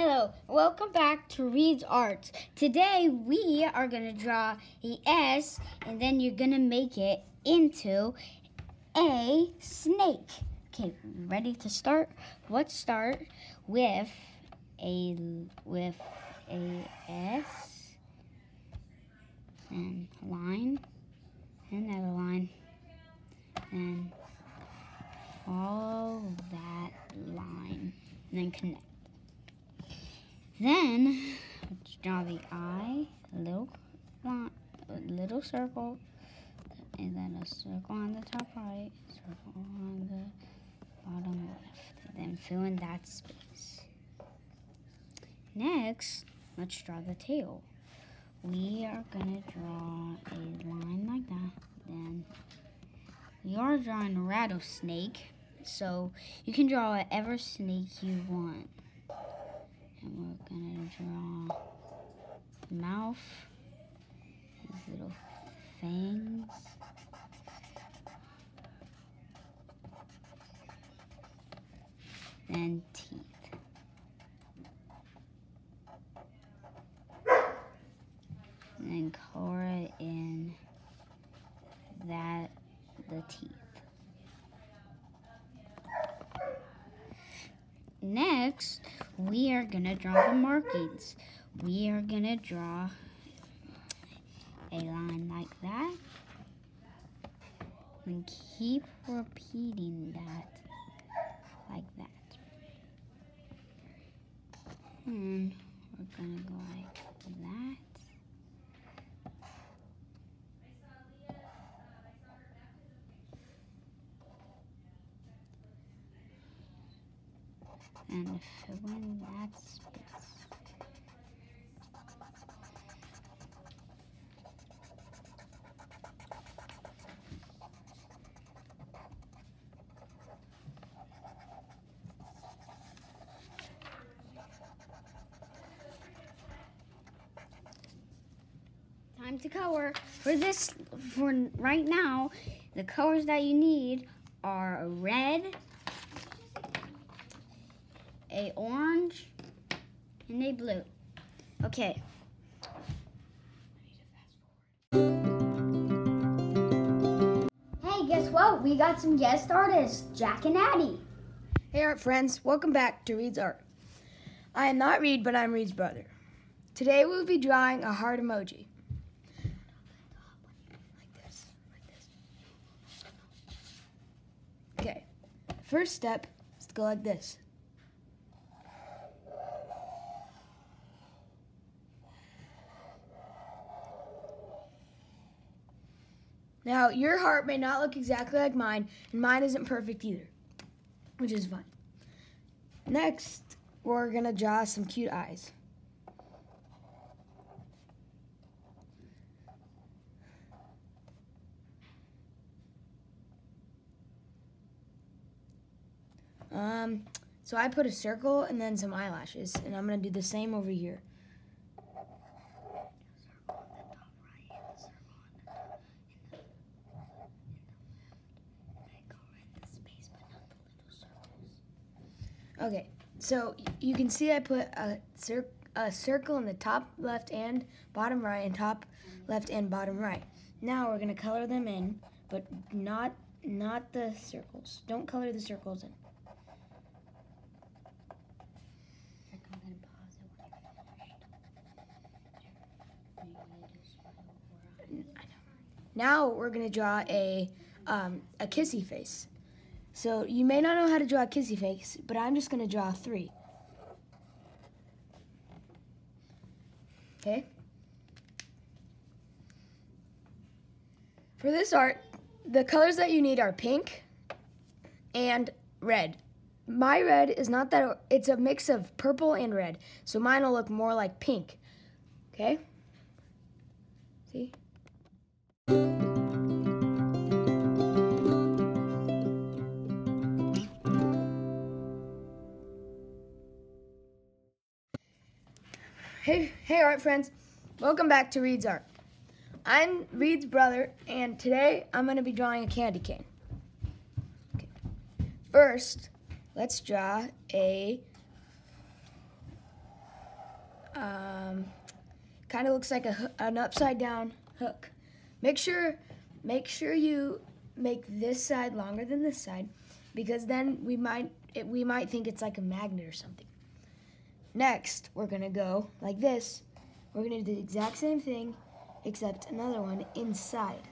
Hello, welcome back to Reed's Arts. Today we are going to draw a S and then you're going to make it into a snake. Okay, ready to start? Let's start with a with a S and line and another line and follow that line and then connect. Then draw the eye, a little a little circle, and then a circle on the top right, circle on the bottom left. Then fill in that space. Next, let's draw the tail. We are gonna draw a line like that. Then we are drawing a rattlesnake, so you can draw whatever snake you want and we're gonna draw mouth, his little fangs. And teeth. And then color in that, the teeth. Next, we are going to draw the markings. We are going to draw a line like that. And keep repeating that like that. And we're going to go like that. And fill in that space. Time to color. For this, for right now, the colors that you need are red, a orange, and a blue. Okay. Hey, guess what? We got some guest artists, Jack and Addie. Hey art friends, welcome back to Reed's Art. I am not Reed, but I'm Reed's brother. Today we'll be drawing a heart emoji. Like this, like this. Okay, first step is to go like this. Now, your heart may not look exactly like mine, and mine isn't perfect either, which is fine. Next, we're gonna draw some cute eyes. Um, so I put a circle and then some eyelashes, and I'm gonna do the same over here. Okay, so you can see I put a, cir a circle in the top left and bottom right and top left and bottom right. Now we're gonna color them in, but not not the circles. Don't color the circles in. Now we're gonna draw a um, a kissy face. So you may not know how to draw a kissy face, but I'm just going to draw three. Okay? For this art, the colors that you need are pink and red. My red is not that, it's a mix of purple and red. So mine will look more like pink. Okay? See? Hey, hey, art friends. Welcome back to Reed's Art. I'm Reed's brother, and today I'm going to be drawing a candy cane. Okay. First, let's draw a um, kind of looks like a, an upside down hook. Make sure, make sure you make this side longer than this side, because then we might it, we might think it's like a magnet or something. Next, we're gonna go like this. We're gonna do the exact same thing, except another one inside.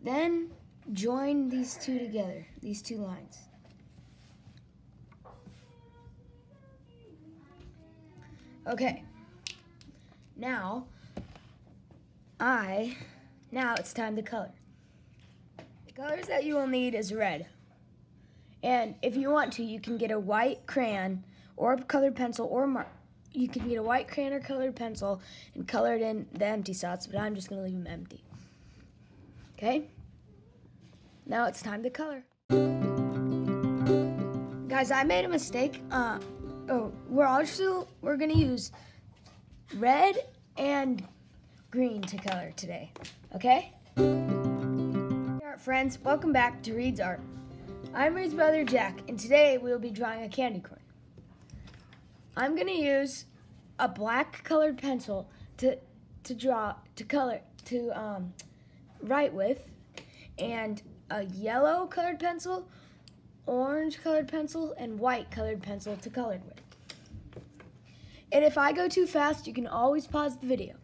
Then join these two together, these two lines. Okay. Now, I, now it's time to color. The colors that you will need is red. And if you want to, you can get a white crayon or a colored pencil or you can get a white crayon or colored pencil and color it in the empty spots, but I'm just going to leave them empty. Okay? Now it's time to color. Guys, I made a mistake. Uh, oh, we're also we're gonna use red and green to color today. Okay? Art friends, welcome back to Reed's Art. I'm Reed's brother Jack, and today we will be drawing a candy corn. I'm gonna use a black colored pencil to to draw to color to um, write with, and a yellow colored pencil, orange colored pencil, and white colored pencil to color with. And if I go too fast, you can always pause the video.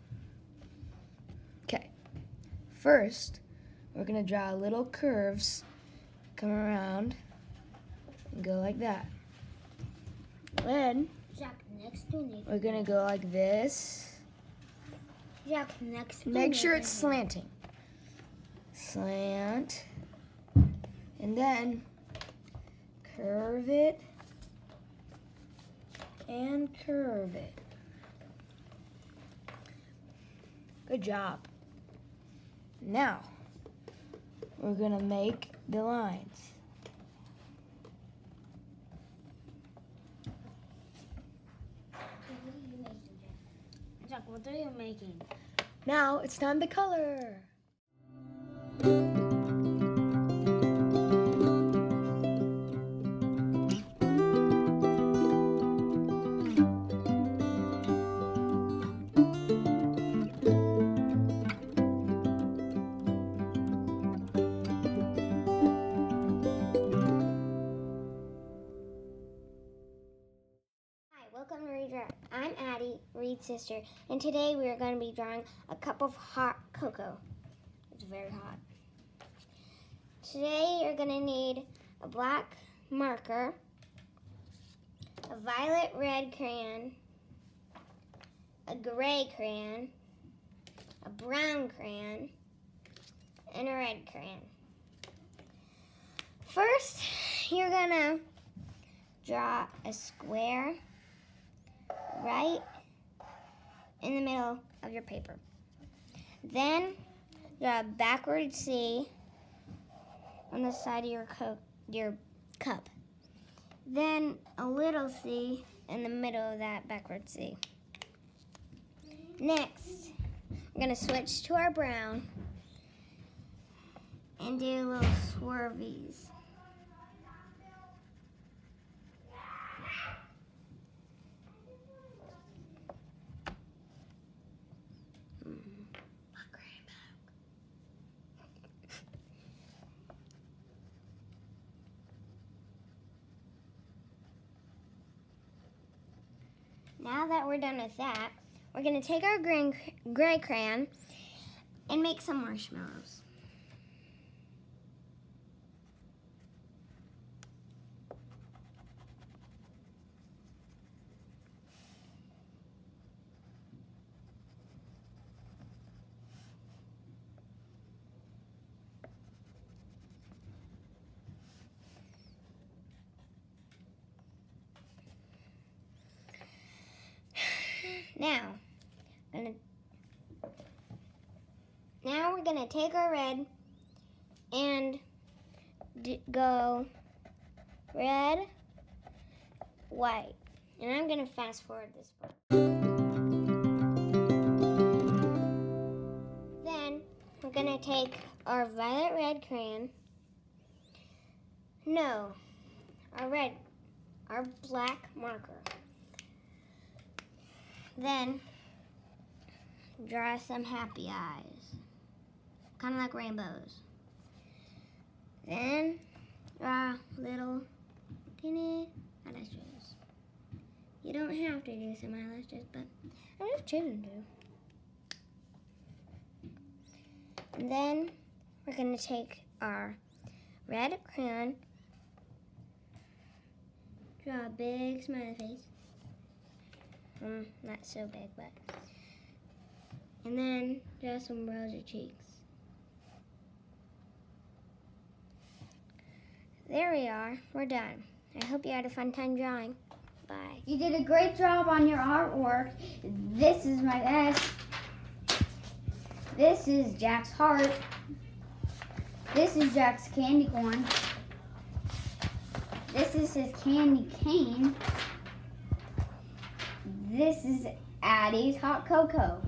Okay. First, we're gonna draw little curves, come around, and go like that. Then Jack, next to Nathan. we're gonna go like this. Jack, next to Make sure Nathan. it's slanting. Slant. And then curve it and curve it. Good job. Now, we're going to make the lines. Jack, what are you making? Now, it's time to color. Sister, and today we are going to be drawing a cup of hot cocoa. It's very hot. Today you're going to need a black marker, a violet red crayon, a gray crayon, a brown crayon, and a red crayon. First, you're going to draw a square right in the middle of your paper. Then draw a backward C on the side of your co- your cup. Then a little C in the middle of that backward C. Next, I'm gonna switch to our brown and do little swervies. Now that we're done with that, we're gonna take our green, gray crayon and make some marshmallows. Now, gonna now we're gonna take our red and go red, white, and I'm gonna fast forward this part. Then we're gonna take our violet red crayon. No, our red, our black marker. Then draw some happy eyes, kind of like rainbows. Then draw little teeny eyelashes. You don't have to do some eyelashes, but I'm just choosing to. And then we're going to take our red crayon, draw a big smiley face. Um, not so big, but. And then draw some rosy cheeks. There we are. We're done. I hope you had a fun time drawing. Bye. You did a great job on your artwork. This is my desk. This is Jack's heart. This is Jack's candy corn. This is his candy cane. This is Addie's hot cocoa.